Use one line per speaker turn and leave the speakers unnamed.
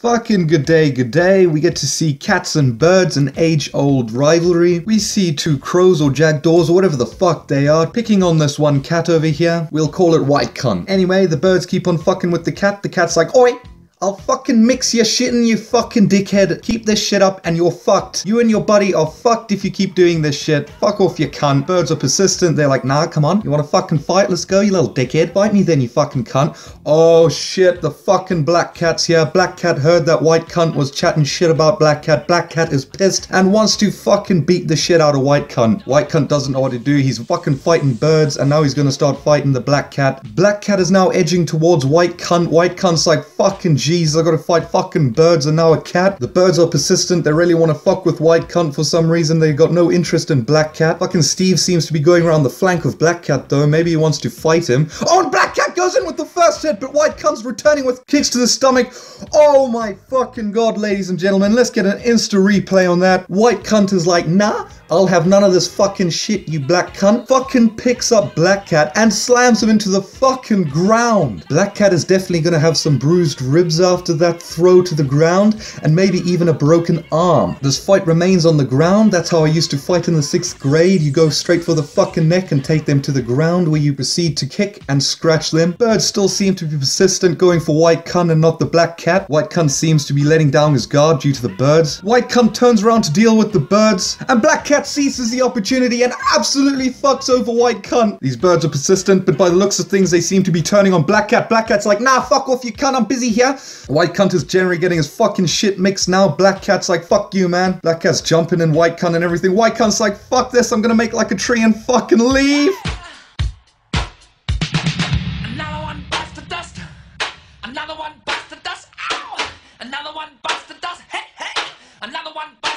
Fucking good day, good day. We get to see cats and birds, an age old rivalry. We see two crows or jackdaws or whatever the fuck they are picking on this one cat over here. We'll call it White Cunt. Anyway, the birds keep on fucking with the cat. The cat's like, Oi! I'll fucking mix your shit in, you fucking dickhead. Keep this shit up and you're fucked. You and your buddy are fucked if you keep doing this shit. Fuck off, you cunt. Birds are persistent. They're like, nah, come on. You wanna fucking fight? Let's go, you little dickhead. Fight me then, you fucking cunt. Oh shit, the fucking black cat's here. Black cat heard that white cunt was chatting shit about black cat. Black cat is pissed and wants to fucking beat the shit out of white cunt. White cunt doesn't know what to do. He's fucking fighting birds and now he's gonna start fighting the black cat. Black cat is now edging towards white cunt. White cunt's like, fucking jeez, I gotta fight fucking birds and now a cat. The birds are persistent. They really want to fuck with white cunt for some reason. They got no interest in black cat. Fucking Steve seems to be going around the flank of black cat though. Maybe he wants to fight him. Oh, and black cat goes in with the first hit, but white cunt's returning with kicks to the stomach. Oh my fucking god, ladies and gentlemen. Let's get an insta replay on that. White cunt is like, nah, I'll have none of this fucking shit, you black cunt. Fucking picks up Black Cat and slams him into the fucking ground. Black Cat is definitely gonna have some bruised ribs after that throw to the ground and maybe even a broken arm. This fight remains on the ground. That's how I used to fight in the sixth grade. You go straight for the fucking neck and take them to the ground where you proceed to kick and scratch them. Birds still seem to be persistent, going for White Cunt and not the Black Cat. White Cunt seems to be letting down his guard due to the birds. White Cunt turns around to deal with the birds and Black Cat seizes the opportunity and absolutely fucks over White Cunt. These birds are persistent, but by the looks of things, they seem to be turning on Black Cat. Black Cat's like, nah, fuck off, you cunt, I'm busy here. White Cunt is generally getting his fucking shit mixed now. Black Cat's like, fuck you, man. Black Cat's jumping in White Cunt and everything. White Cunt's like, fuck this, I'm gonna make like a tree and fucking leave.
Another one bites the dust. Another one bites the dust. Ow! Another one bites the dust. Hey, hey! Another one bites